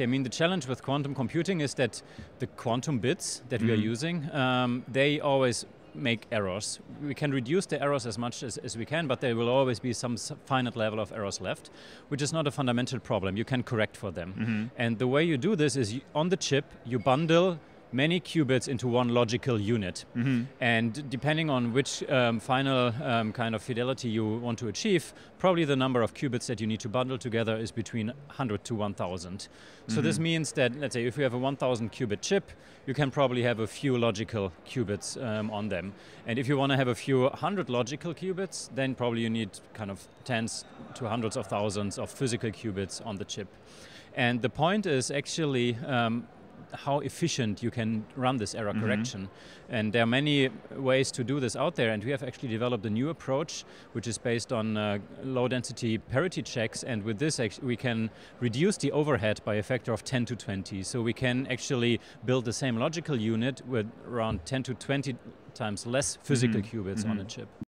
I mean, the challenge with quantum computing is that the quantum bits that mm -hmm. we are mm-hmm. using, um, they always make errors. We can reduce the errors as much as, as we can, but there will always be some finite level of errors left, which is not a fundamental problem. You can correct for them. Mm -hmm. And the way you do this is you, on the chip, you bundle many qubits into one logical unit. Mm -hmm. And depending on which um, final um, kind of fidelity you want to achieve, probably the number of qubits that you need to bundle together is between 100 to 1000. So mm -hmm. this means that, let's say, if you have a 1000 qubit chip, you can probably have a few logical qubits um, on them. And if you want to have a few hundred logical qubits, then probably you need kind of tens to hundreds of thousands of physical qubits on the chip. And the point is actually um, how efficient you can run this error mm -hmm. correction. And there are many ways to do this out there, and we have actually developed a new approach, which is based on uh, low density parity checks, and with this we can reduce the overhead by a factor of 10 to 20. So we can actually build the same logical unit with around 10 to 20 times less physical mm -hmm. qubits mm -hmm. on a chip.